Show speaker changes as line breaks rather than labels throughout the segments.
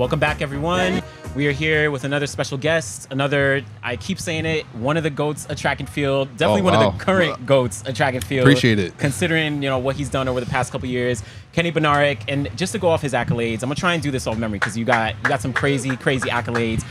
Welcome back, everyone. We are here with another special guest, another, I keep saying it, one of the GOATs of track and field. Definitely
Oh,
one
wow.
of the current GOATs of track and field.
Appreciate it.
Considering, you know, what he's done over the past couple years. Kenny Bednarek, and just to go off his accolades, I'm gonna try and do this off memory because you got you got some crazy, crazy accolades.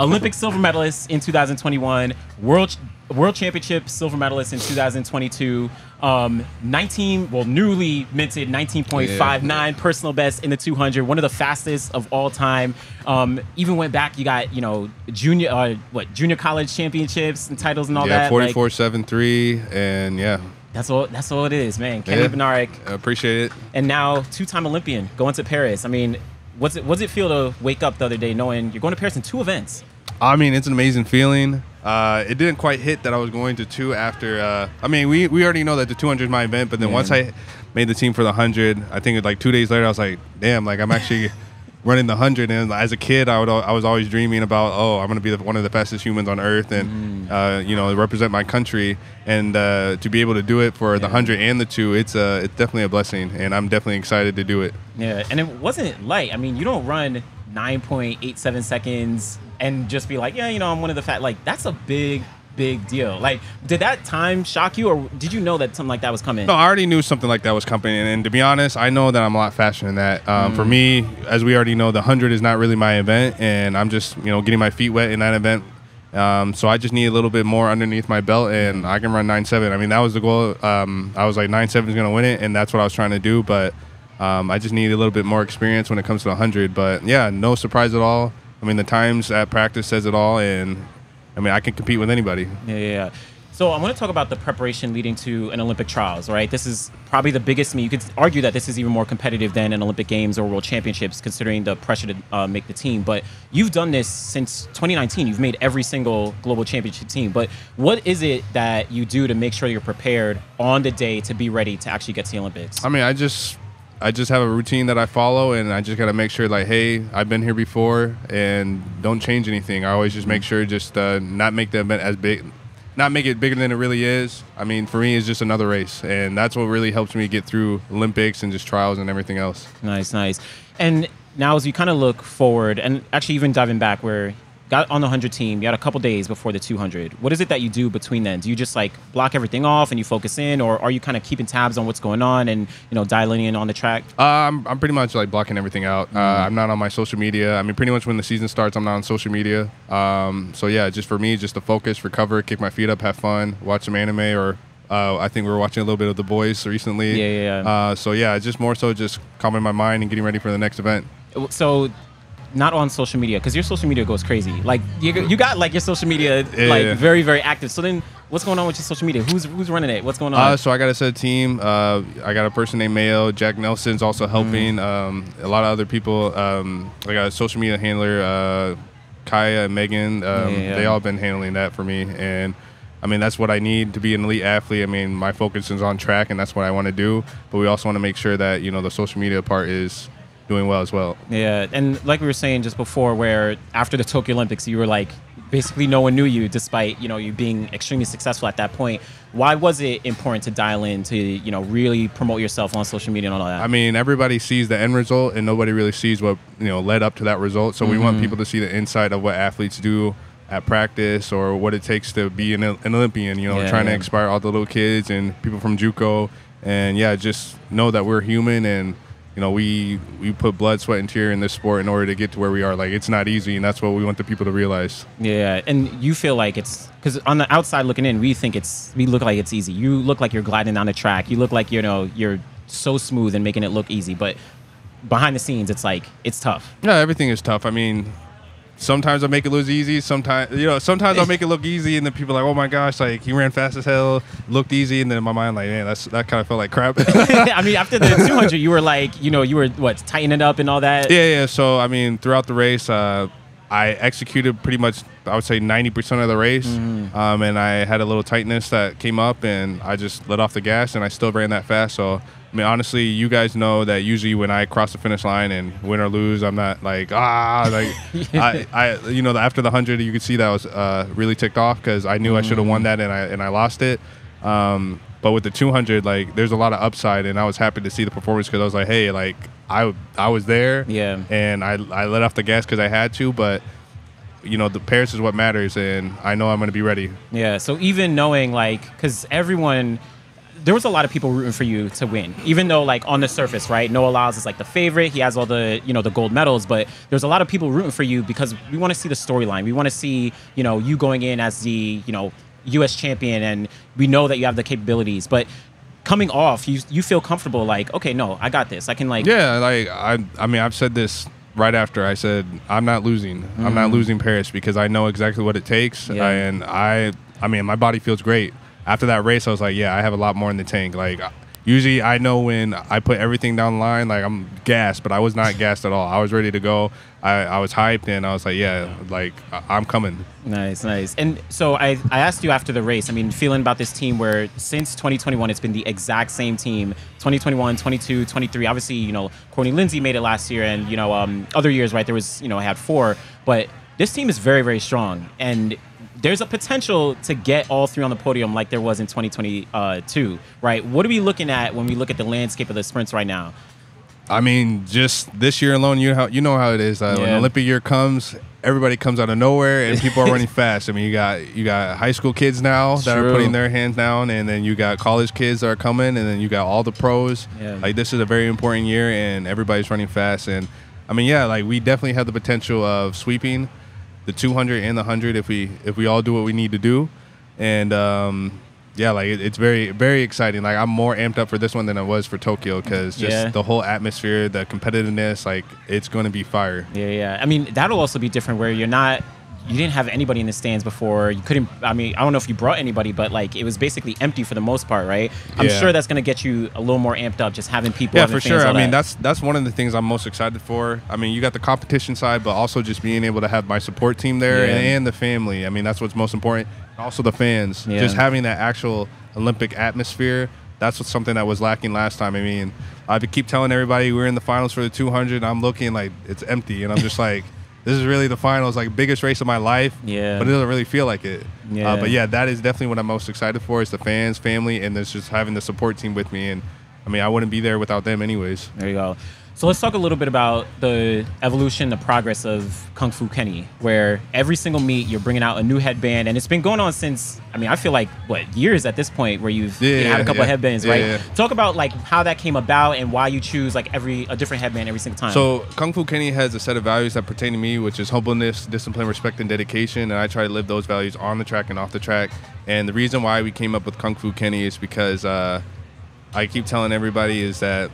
Olympic silver medalist in 2021, world world championship silver medalist in 2022, um, 19 well newly minted 19.59 personal best in the 200, one of the fastest of all time. Um, even went back, you got you know junior uh, what junior college championships and titles and all
yeah,
that. like,
44 7 3. And yeah,
that's all. That's all it is, man. Kenny
Yeah.
Bednarek,
I appreciate it.
and now two-time Olympian going to Paris. I mean, what's it? What's it feel to wake up the other day knowing you're going to Paris in two events?
I mean, it's an amazing feeling. Uh, it didn't quite hit that I was going to two after. Uh, I mean, we, we already know that the 200 is my event, but then
Yeah.
once I made the team for the 100, I think like two days later, I was like, damn, like I'm actually running the 100. And as a kid, I would I was always dreaming about, oh, I'm going to be the, one of the fastest humans on earth and, uh, you know, represent my country. And uh, to be able to do it for the 100 and the two, it's, uh, it's definitely a blessing. And I'm definitely excited to do it.
Yeah, and it wasn't light. I mean, you don't run 9.87 seconds and just be like, yeah, you know, I'm one of the fat. Like, that's a big, big deal. Like, did that time shock you, or did you know that something like that was coming?
No, I already knew something like that was coming, and, and to be honest, I know that I'm a lot faster than that. Um, For me, as we already know, the hundred is not really my event, and I'm just you know getting my feet wet in that event. Um, so I just need a little bit more underneath my belt, and I can run nine seven. I mean, that was the goal. Um, I was like nine seven is going to win it, and that's what I was trying to do. But um, I just need a little bit more experience when it comes to the hundred. But yeah, no surprise at all. I mean, the times at practice says it all, and I mean, I can compete with anybody.
Yeah, yeah, yeah. So I want to talk about the preparation leading to an Olympic trials, right? This is probably the biggest meet. You could argue that this is even more competitive than an Olympic Games or World Championships, considering the pressure to uh, make the team. But you've done this since 2019. You've made every single global championship team. But what is it that you do to make sure you're prepared on the day to be ready to actually get to the Olympics?
I mean, I just I just have a routine that I follow, and I just gotta make sure like, hey, I've been here before, and don't change anything. I always just make sure just uh, not make the event as big, not make it bigger than it really is. I mean, for me, it's just another race, and that's what really helps me get through Olympics and just trials and everything else.
Nice, nice. And now, as you kind of look forward, and actually even diving back, where got on the 100 team, you had a couple days before the 200. What is it that you do between then? Do you just like block everything off and you focus in, or are you kind of keeping tabs on what's going on and you know dialing in on the track?
Uh, I'm, I'm pretty much like blocking everything out. Uh, I'm not on my social media. I mean, pretty much when the season starts, I'm not on social media. Um, so yeah, just for me, just to focus, recover, kick my feet up, have fun, watch some anime, or uh, I think we were watching a little bit of The Boys recently.
Yeah, yeah, yeah.
Uh, so yeah, just more so just calming my mind and getting ready for the next event.
So. Not on social media because your social media goes crazy. Like you, you got like your social media
Yeah,
like very very active. So then, what's going on with your social media? Who's who's running it? What's going on?
Uh, so I got a set team. Uh, I got a person named Mayo. Jack Nelson's also helping. Um, a lot of other people. Um, I got a social media handler, uh, Kaya and Megan. Um,
yeah.
They all been handling that for me, and I mean that's what I need to be an elite athlete. I mean my focus is on track, and that's what I want to do. But we also want to make sure that you know the social media part is doing well as well.
Yeah, and like we were saying just before, where after the Tokyo Olympics, you were like basically no one knew you, despite you know you being extremely successful at that point. Why was it important to dial in to you know really promote yourself on social media and all that?
I mean, everybody sees the end result, and nobody really sees what you know led up to that result. So we want
Mm-hmm.
people to see the inside of what athletes do at practice, or what it takes to be an, an Olympian. You know,
Yeah,
trying
yeah.
to inspire all the little kids and people from JUCO, and yeah, just know that we're human and. You know, we we put blood, sweat, and tear in this sport in order to get to where we are. Like, it's not easy, and that's what we want the people to realize.
yeah, and you feel like it's because on the outside looking in, we think it's we look like it's easy. You look like you're gliding down the track. You look like you know you're so smooth and making it look easy, but behind the scenes, it's like it's tough.
Yeah, everything is tough. I mean, sometimes I make it look easy. Sometimes, you know, sometimes I'll make it look easy, and then people are like, "Oh my gosh, like he ran fast as hell, looked easy," and then in my mind, like, man, that's that kind of felt like crap.
I mean, after the 200, you were like, you know, you were what tightening up and all that.
yeah, yeah. So I mean, throughout the race, uh, I executed pretty much, I would say, ninety percent of the race, um, and I had a little tightness that came up, and I just let off the gas, and I still ran that fast. So. I mean, honestly, you guys know that usually when I cross the finish line and win or lose, I'm not like ah, like I, I, you know, after the hundred, you could see that I was uh, really ticked off because I knew I should have won that and I and I lost it. Um, But with the 200, like there's a lot of upside, and I was happy to see the performance because I was like, hey, like I I was there,
Yeah.
and I I let off the gas because I had to, but you know the Paris is what matters, and I know I'm going to be ready.
Yeah. So even knowing like, because everyone, there was a lot of people rooting for you to win, even though like on the surface, right? Noah Lyles is like the favorite. He has all the you know the gold medals, but there's a lot of people rooting for you because we want to see the storyline. We want to see you know you going in as the you know U.S. champion, and we know that you have the capabilities, but. Coming off, you you feel comfortable, like okay, no, I got this. I can like,
Yeah, like I I mean I've said this right after I said I'm not losing. I'm not losing Paris because I know exactly what it takes
Mm-hmm. Yeah.
and I I mean my body feels great. After that race I was like, yeah, I have a lot more in the tank. Like usually I know when I put everything down the line like I'm gassed, but I was not gassed at all. I was ready to go. I, I was hyped and I was like, yeah, like I'm coming.
Nice, nice. And so I, I asked you after the race, I mean, feeling about this team where since 2021, it's been the exact same team 2021, 22, 23. Obviously, you know, Courtney Lindsey made it last year, and, you know, um, other years, right? There was, you know, I had four. But this team is very, very strong. And there's a potential to get all three on the podium like there was in 2022, right? What are we looking at when we look at the landscape of the sprints right now?
I mean, just this year alone, you how you know how it is. Uh, When Olympic year comes, everybody comes out of nowhere, and people are running fast. I mean, you got you got high school kids now that
True.
are putting their hands down, and then you got college kids that are coming, and then you got all the pros.
Yeah.
Like this is a very important year, and everybody's running fast. And I mean, yeah, like we definitely have the potential of sweeping the 200 and the 100 if we if we all do what we need to do. And um, yeah, like it, it's very very exciting. Like I'm more amped up for this one than I was for Tokyo because just
Yeah.
the whole atmosphere, the competitiveness, like it's going to be fire.
Yeah, yeah. I mean, that'll also be different where you're not. You didn't have anybody in the stands before. You couldn't. I mean, I don't know if you brought anybody, but like it was basically empty for the most part, right? I'm
Yeah.
sure that's gonna get you a little more amped up just having people.
Yeah, for sure. I
all
mean,
that.
that's that's one of the things I'm most excited for. I mean, you got the competition side, but also just being able to have my support team there
Yeah.
and, and the family. I mean, that's what's most important. Also, the fans.
Yeah.
Just having that actual Olympic atmosphere. That's what's something that was lacking last time. I mean, I keep telling everybody we're in the finals for the 200. I'm looking like it's empty, and I'm just like. This is really the finals, like biggest race of my life.
Yeah.
But it doesn't really feel like it.
Yeah.
Uh, but yeah, that is definitely what I'm most excited for. Is the fans, family, and there's just having the support team with me. And I mean, I wouldn't be there without them, anyways.
There you go. So let's talk a little bit about the evolution, the progress of Kung Fu Kenny, where every single meet you're bringing out a new headband, and it's been going on since. I mean, I feel like what years at this point where you've
Yeah,
you know, had a couple
yeah.
of headbands,
Yeah,
right? Talk about like how that came about and why you choose like every a different headband every single time.
So Kung Fu Kenny has a set of values that pertain to me, which is humbleness, discipline, respect, and dedication. And I try to live those values on the track and off the track. And the reason why we came up with Kung Fu Kenny is because uh, I keep telling everybody is that,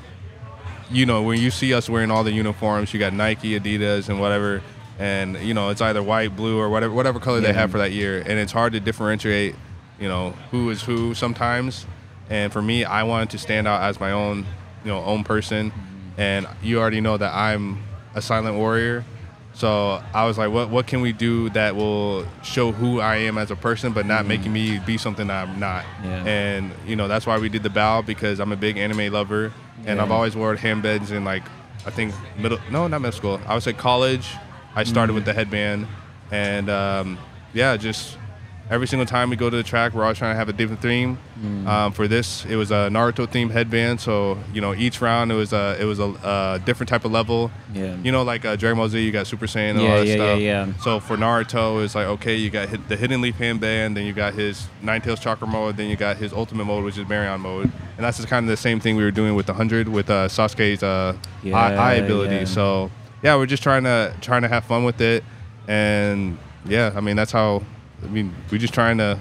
you know, when you see us wearing all the uniforms, you got Nike, Adidas, and whatever, and you know it's either white, blue, or whatever whatever color
Yeah.
they have for that year, and it's hard to differentiate, you know, who is who sometimes. And for me, I wanted to stand out as my own, you know, own person. And you already know that I'm a silent warrior. So I was like, what what can we do that will show who I am as a person, but not making me be something that I'm not.
Yeah.
And you know that's why we did the bow because I'm a big anime lover, and
Yeah.
I've always worn handbands in like I think middle no not middle school I would say college. I started with the headband, and um, yeah, just every single time we go to the track, we're always trying to have a different theme. Um, for this, it was a Naruto themed headband, so you know each round it was a it was a, a different type of level.
Yeah.
You know, like uh, Dragon Ball Z, you got Super Saiyan and
Yeah,
all that
yeah,
stuff.
yeah, yeah.
So for Naruto, it's like okay, you got hit, the Hidden Leaf handband, then you got his Nine Tails Chakra mode, then you got his Ultimate mode, which is Baryon mode, and that's just kind of the same thing we were doing with the hundred with uh, Sasuke's uh, eye, eye ability.
yeah.
So yeah, we're just trying to trying to have fun with it, and yeah, I mean that's how. I mean, we're just trying to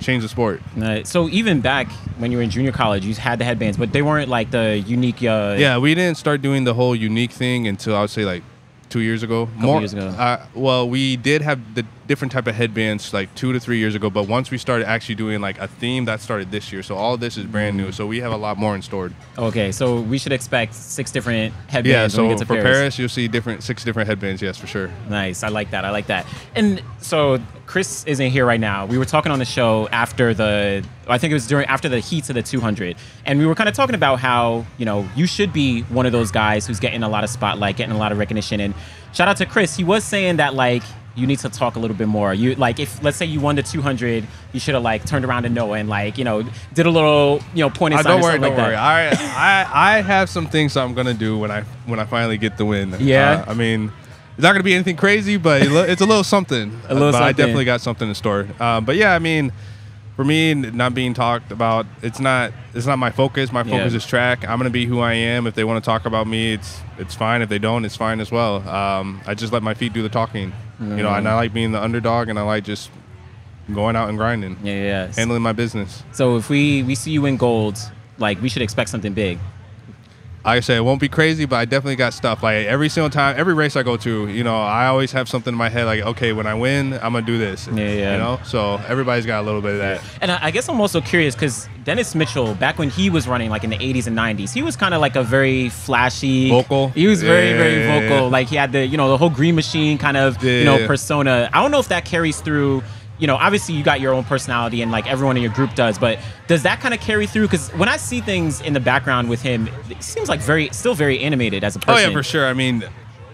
change the sport.
Uh, so even back when you were in junior college, you had the headbands, but they weren't like the unique. Uh,
Yeah, we didn't start doing the whole unique thing until I would say like two years ago. More
years ago.
Uh, well, we did have the different type of headbands like two to three years ago, but once we started actually doing like a theme, that started this year. So all this is brand new. So we have a lot more in store.
Okay, so we should expect six different headbands
Yeah.
when
So
we get to
for
Paris.
Paris. you'll see different six different headbands. Yes, for sure.
Nice. I like that. I like that. And so Chris isn't here right now. We were talking on the show after the I think it was during after the heats of the 200. And we were kind of talking about how, you know, you should be one of those guys who's getting a lot of spotlight, getting a lot of recognition and shout out to Chris. He was saying that like you need to talk a little bit more. You like if let's say you won the 200, you should have like turned around to Noah and like you know did a little you know pointing
Uh, don't worry, don't
like
worry. I, I I have some things I'm gonna do when I when I finally get the win.
Yeah?
Uh, I mean, it's not gonna be anything crazy, but it's a little something.
A little
but I definitely got something in store. Um, but yeah, I mean, for me, not being talked about, it's not it's not my focus. My focus
Yeah.
is track. I'm gonna be who I am. If they want to talk about me, it's it's fine. If they don't, it's fine as well. Um, I just let my feet do the talking. You know,
Mm.
and I like being the underdog, and I like just going out and grinding,
Yeah, yeah. yeah.
handling my business.
So if we we see you win gold, like we should expect something big.
Like I said, it won't be crazy, but I definitely got stuff. Like every single time, every race I go to, you know, I always have something in my head like, okay, when I win, I'm gonna do this.
Yeah, yeah.
You know, so everybody's got a little bit of that.
And I guess I'm also curious because Dennis Mitchell, back when he was running like in the 80s and 90s, he was kind of like a very flashy,
Vocal?
He was very,
Yeah,
very
yeah, yeah.
vocal. Like he had the, you know, the whole Green Machine kind of, you know,
yeah.
persona. I don't know if that carries through. You know, obviously you got your own personality and like everyone in your group does, but does that kind of carry through? Because when I see things in the background with him, it seems like very, still very animated as a person.
Oh yeah, for sure. I mean,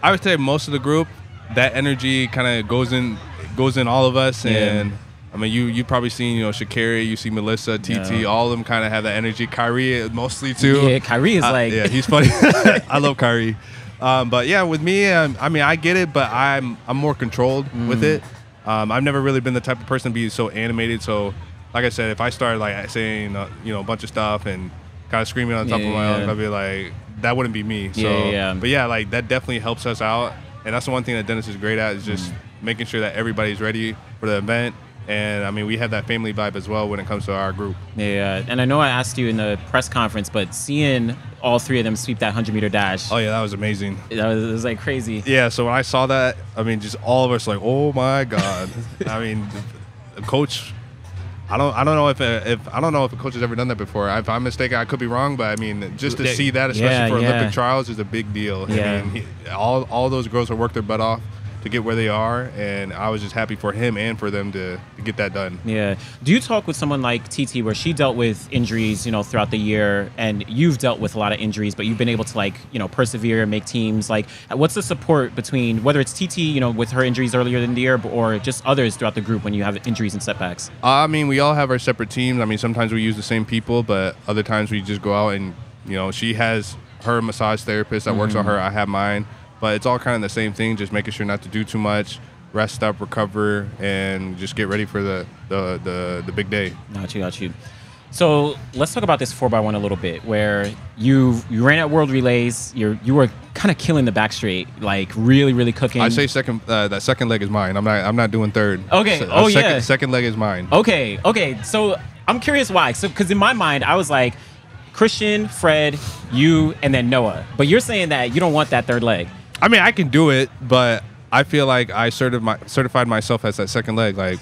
I would say most of the group, that energy kind of goes in, goes in all of us,
Yeah.
and. I mean, you you probably seen you know Sha'Carri, you see Melissa, TT,
Yeah.
all of them kind of have that energy. Kyree mostly too.
Yeah, Kyree is
Uh,
like,
yeah, he's funny. I love Kyree. Um, but yeah, with me, um, I mean, I get it, but I'm I'm more controlled with
Mm.
it. Um, I've never really been the type of person to be so animated. So, like I said, if I started like saying uh, you know a bunch of stuff and kind of screaming on top
Yeah,
of my
yeah.
lungs, I'd be like, that wouldn't be me. So,
Yeah, yeah, yeah.
but yeah, like that definitely helps us out, and that's the one thing that Dennis is great at is just
Mm.
making sure that everybody's ready for the event. And I mean, we have that family vibe as well when it comes to our group.
Yeah, and I know I asked you in the press conference, but seeing all three of them sweep that 100 meter dash,
Oh yeah, that was amazing.
that was, it was like crazy.
Yeah, so when I saw that, I mean, just all of us like, oh my god. I mean, the coach. I don't. I don't know if a, if I don't know if a coach has ever done that before. If I'm mistaken, I could be wrong, but I mean, just to see that, especially
yeah,
for
yeah.
Olympic trials, is a big deal.
Yeah.
I mean, he, all all those girls have worked their butt off to get where they are, and I was just happy for him and for them to, to get that done.
Yeah. Do you talk with someone like TT where she dealt with injuries, you know, throughout the year, and you've dealt with a lot of injuries, but you've been able to like, you know, persevere, and make teams. Like, what's the support between whether it's TT, you know, with her injuries earlier in the year, or just others throughout the group when you have injuries and setbacks?
I mean, we all have our separate teams. I mean, sometimes we use the same people, but other times we just go out and, you know, she has her massage therapist that works on her. Mm. I have mine, but it's all kind of the same thing. Just making sure not to do too much, rest up, recover, and just get ready for the the the, the big day.
Got you, got you. So let's talk about this four x one a little bit, where you you ran at World Relays, you you were kind of killing the back straight, like really, really cooking.
I say second. Uh, that second leg is mine. I'm not. I'm not doing third.
Okay.
Se-
Oh,
second,
yeah.
Second leg is mine.
Okay, okay. So I'm curious why. So because in my mind, I was like Christian, Fred, you, and then Noah. But you're saying that you don't want that third leg.
I mean, I can do it, but I feel like I certi- my, certified myself as that second leg. Like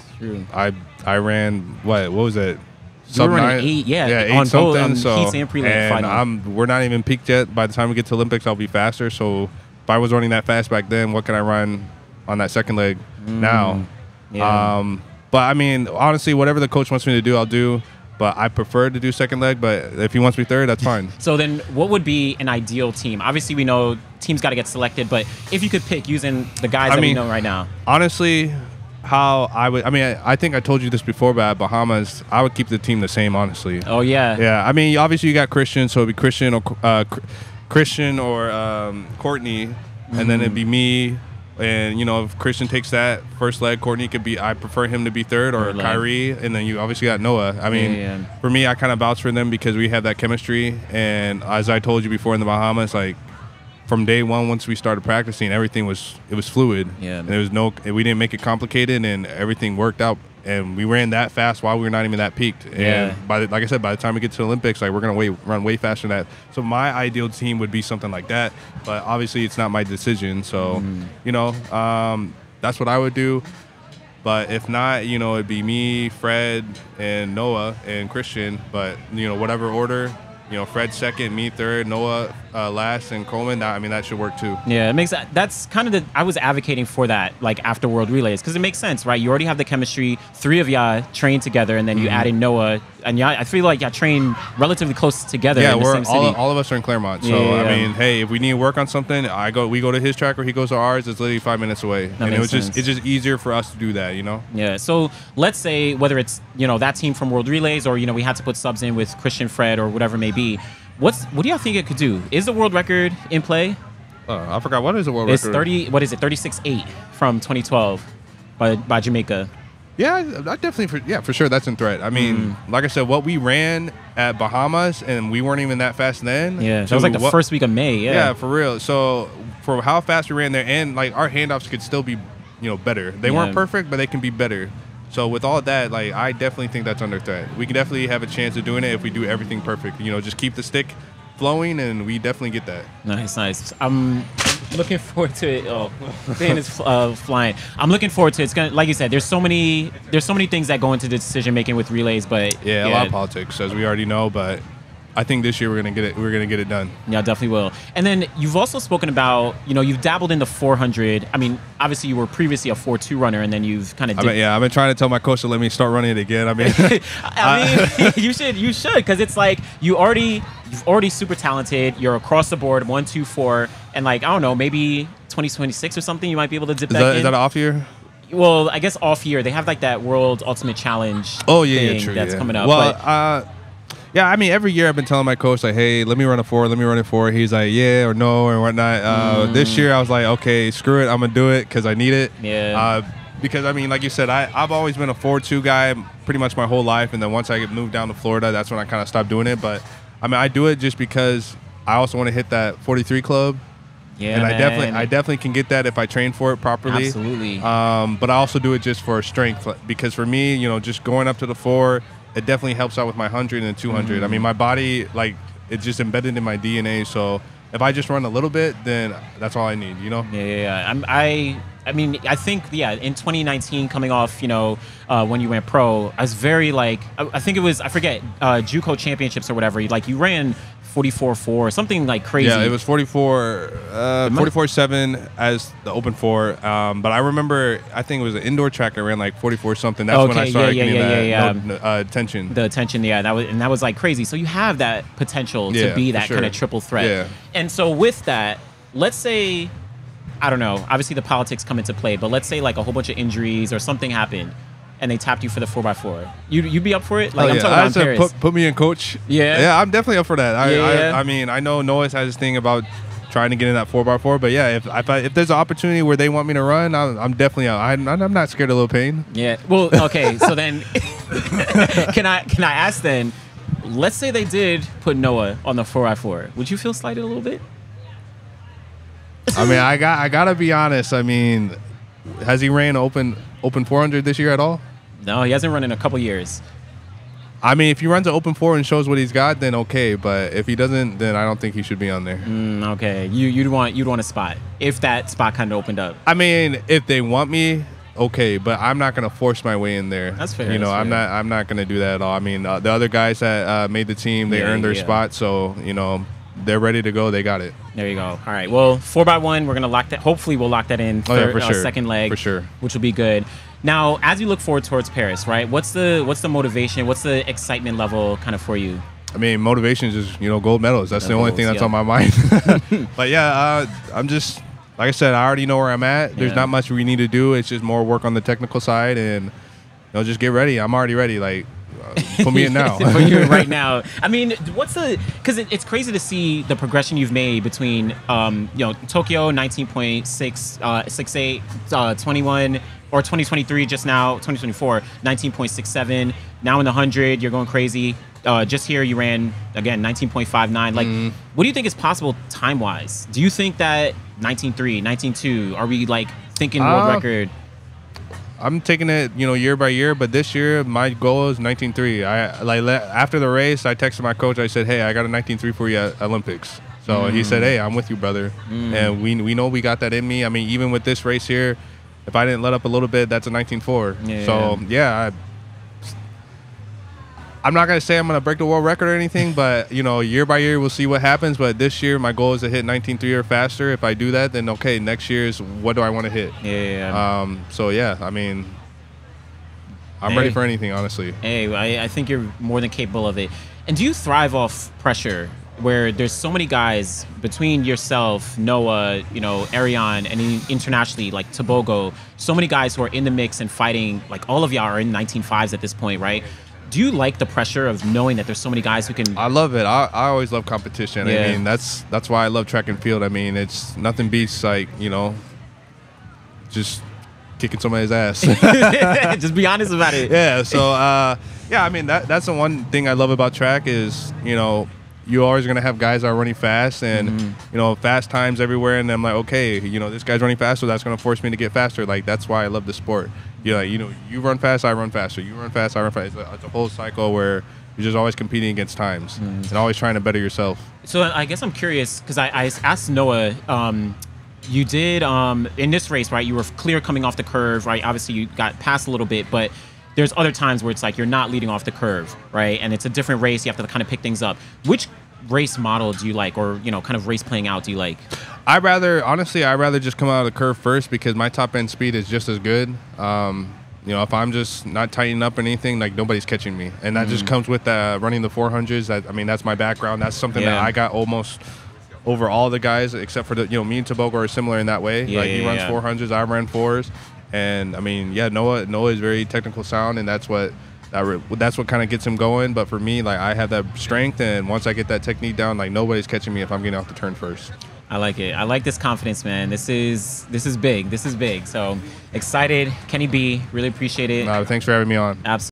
I I ran what what was it?
You were running eight, yeah,
yeah,
on
eight
both,
something.
um,
so
and
and. I'm we're not even peaked yet. By the time we get to Olympics, I'll be faster. So if I was running that fast back then, what can I run on that second leg now?
Mm, Yeah.
Um, but I mean, honestly, whatever the coach wants me to do, I'll do. But I prefer to do second leg. But if he wants me third, that's fine.
so then, what would be an ideal team? Obviously, we know teams got to get selected, but if you could pick using the guys
I
that
mean-
we know right now,
honestly, how I would. I mean, I, I think I told you this before, but at Bahamas, I would keep the team the same. Honestly.
oh yeah,
Yeah. I mean, obviously you got Christian, so it'd be Christian or uh, Christian or um, Courtney, and then it'd be me. And you know, if Christian takes that first leg, Courtney could be. I prefer him to be third, or
Third leg.
Kyree, and then you obviously got Noah. I mean,
Yeah, yeah.
for me, I kind of vouch for them because we have that chemistry. And as I told you before in the Bahamas, like from day one, once we started practicing, everything was it was fluid.
Yeah.
And there was no, we didn't make it complicated, and everything worked out. And we ran that fast while we were not even that peaked. And
Yeah.
by the, like I said, by the time we get to the Olympics, like we're gonna way, run way faster than that. So my ideal team would be something like that. But obviously, it's not my decision. So
Mm-hmm.
you know, um, that's what I would do. But if not, you know, it'd be me, Fred, and Noah and Christian. But you know, whatever order, you know, Fred second, me third, Noah uh, last, and Coleman. That, I mean, that should work too.
Yeah, it makes that. That's kind of the. I was advocating for that, like after World Relays, because it makes sense, right? You already have the chemistry. Three of y'all train together, and then you
Mm-hmm.
add in Noah, and y'all. I feel like y'all train relatively close together.
Yeah,
in the
we're
same city.
all, all of us are in Claremont. So
Yeah, yeah,
I
yeah.
mean, hey, if we need to work on something, I go. We go to his track or he goes to ours. It's literally five minutes away, and it was just it's just easier for us to do that. You know.
Yeah. So let's say whether it's you know that team from World Relays or you know we had to put subs in with Christian Fred or whatever it may be. What's what do y'all think it could do? Is the world record in play?
Uh, I forgot what is the world
It's
record.
thirty. What is it? Thirty six eight from twenty twelve by by Jamaica.
Yeah, I definitely. For, yeah, for sure, that's in threat. I mean,
Mm.
like I said, what we ran at Bahamas, and we weren't even that fast then.
Yeah. That
to
was like the
what-
first week of May. Yeah.
Yeah, for real. So for how fast we ran there, and like our handoffs could still be, you know, better. They weren't perfect, but they can be better. So with all that, like I definitely think that's under threat. We can definitely have a chance of doing it if we do everything perfect. You know, just keep the stick flowing, and we definitely get that.
Nice, nice. I'm looking forward to it. Oh, thing is uh, flying. I'm looking forward to it. It's gonna, like you said, there's so many, there's so many things that go into the decision making with relays, but
Yeah, a lot of politics, as we already know, but I think this year we're gonna get it. We're gonna get it done.
Yeah, definitely will. And then you've also spoken about, you know, you've dabbled in the 400. I mean, obviously you were previously a 4-2 runner, and then you've kind of.
I mean, yeah, I've been trying to tell my coach to let me start running it again. I mean,
I mean, you should, you should, because it's like you already, you've already super talented. You're across the board, one, two, four, and like I don't know, maybe 2026 or something, you might be able to dip
is
back
that,
in.
is that an off year?
well, I guess off year they have like that World Ultimate Challenge.
Oh yeah,
thing
yeah, true.
That's
yeah.
coming up.
Well,
but
uh, yeah, I mean, every year I've been telling my coach like, "Hey, let me run a four, let me run a four. He's like, "Yeah" or "No" or whatnot. Uh, This year I was like, "Okay, screw it, I'm gonna do it because I need it."
Yeah.
Uh, because I mean, like you said, I I've always been a four-two guy pretty much my whole life, and then once I moved down to Florida, that's when I kind of stopped doing it. But I mean, I do it just because I also want to hit that 43 club.
yeah,
and I definitely, I definitely can get that if I train for it properly.
Absolutely.
Um, but I also do it just for strength because for me, you know, just going up to the four, it definitely helps out with my hundred and and 200. I
Mm-hmm.
mean, my body, like, it's just embedded in my DNA. So if I just run a little bit, then that's all I need. You know?
Yeah, yeah, yeah. I'm, I, I mean, I think, yeah, in 2019, coming off, you know, uh, when you went pro, I was very like, I, I think it was, I forget, uh, JUCO championships or whatever. Like you ran 44-4 something like crazy.
Yeah, it was 44, uh, 44 7 as the open four. Um, but I remember, I think it was an indoor track. I ran like 44 something. That's when I started
yeah,
getting
yeah,
that
yeah,
no- no- uh, attention.
the attention yeah that was and that was like crazy so you have that potential to
Yeah,
be that
sure.
kind of triple threat
Yeah.
and so with that let's say i don't know obviously the politics come into play but let's say like a whole bunch of injuries or something happened and they tapped you for the 4x4 you you'd be up for it like
Oh,
i'm
yeah.
talking about Paris.
put, put me in coach.
Yeah?
Yeah, I'm definitely up for that. I,
Yeah.
I, I mean, I know Noah's has this thing about trying to get in that 4x4, but yeah, if if, I, if there's an opportunity where they want me to run, I'm, I'm definitely out. I'm, I'm not scared of a little pain.
yeah well okay so then can i can i ask then let's say they did put noah on the 4x4 would you feel slighted a little bit
I mean, I got I gotta be honest. I mean, has he ran open open 400 this year at all?
No he hasn't run in a couple years
I mean, if he runs an open four and shows what he's got, then okay. But if he doesn't, then I don't think he should be on there.
Mm, okay, you you'd want you'd want a spot if that spot kind of opened up.
I mean, if they want me, okay, but I'm not gonna force my way in there.
That's fair,
You know, I'm not. I'm not gonna do that at all. I mean, uh, the other guys that uh, made the team, they
Yeah,
earned their
yeah.
spot, so you know, they're ready to go. They got it.
There you go. All right. Well, four by one, we're gonna lock that. Hopefully, we'll lock that in.
Oh, yeah,
third-
for
uh,
sure.
second leg
For sure.
which will be good. Now, as you look forward towards Paris, right? What's the what's the motivation? What's the excitement level kind of for you?
I mean, motivation is just you know gold medals. That's
Yeah,
the only thing that's
yeah.
on my mind. but yeah, uh, I'm just like I said, I already know where I'm at. There's
Yeah.
not much we need to do. It's just more work on the technical side, and you know, just get ready. I'm already ready. Like, put me now.
for you right now. I mean, what's the? Because it, it's crazy to see the progression you've made between, um, you know, Tokyo 19.6, uh, 68, uh, 21, or 2023 just now, 2024 19.67. Now in the hundred, you're going crazy. Uh, just here, you ran again 19.59. Like,
Mm.
what do you think is possible time wise? Do you think that 19.3, 19.2? Are we like thinking world
Uh,
record?
I'm taking it, you know, year by year. But this year, my goal is 19.3. I like after the race, I texted my coach. I said, "Hey, I got a 19.3 for you at Olympics." So he
Mm.
said, "Hey, I'm with you, brother." And we we know we got that in me. I mean, even with this race here, if I didn't let up a little bit, that's a 19.4.
Yeah.
So yeah, I, I'm not gonna say I'm gonna break the world record or anything, but you know, year by year we'll see what happens. But this year, my goal is to hit 19.3 or faster. If I do that, then okay, next year is what do I want to hit?
Yeah. yeah, yeah.
Um, so yeah, I mean, I'm
Hey.
ready for anything, honestly.
Hey, I, I think you're more than capable of it. And do you thrive off pressure where there's so many guys between yourself, Noah, you know, Erriyon, and internationally, like Tebogo, so many guys who are in the mix and fighting, like all of y'all are in 19.5s at this point, right? Do you like the pressure of knowing that there's so many guys who can.
I love it. I, I always love competition.
Yeah.
I mean, that's that's why I love track and field. I mean, it's nothing beats like you know, just kicking somebody's ass.
just be honest about it.
yeah. So uh, yeah, I mean that that's the one thing I love about track is you know you're always gonna have guys that are running fast and
Mm-hmm.
you know fast times everywhere, and I'm like, okay, you know this guy's running fast, so that's gonna force me to get faster. Like that's why I love the sport. You know, you know, you run fast, I run faster. You run fast, I run fast. It's a, it's a whole cycle where you're just always competing against times
Mm-hmm.
and always trying to better yourself.
So I guess I'm curious because I, I asked Noah. Um, you did um, in this race, right? You were clear coming off the curve, right? Obviously, you got past a little bit, but there's other times where it's like you're not leading off the curve, right? And it's a different race. You have to kind of pick things up. Which race model do you like, or you know, kind of race playing out do you like?
I rather honestly, I rather just come out of the curve first because my top end speed is just as good. Um, you know, if I'm just not tightening up or anything, like nobody's catching me, and that
Mm.
just comes with uh, running the 400s. That I mean, that's my background. That's something that I got almost over all the guys except for the you know me and Tebogo are similar in that way.
Yeah,
like he runs
yeah.
400s, I ran fours, and I mean, yeah, Noah Noah is very technical sound, and that's what. That re- that's what kind of gets him going, but for me, like I have that strength, and once I get that technique down, like nobody's catching me if I'm getting off the turn first.
I like it. I like this confidence, man. This is this is big. This is big. So excited, Kenny B. Really appreciate it.
Uh, thanks for having me on.
Absolutely.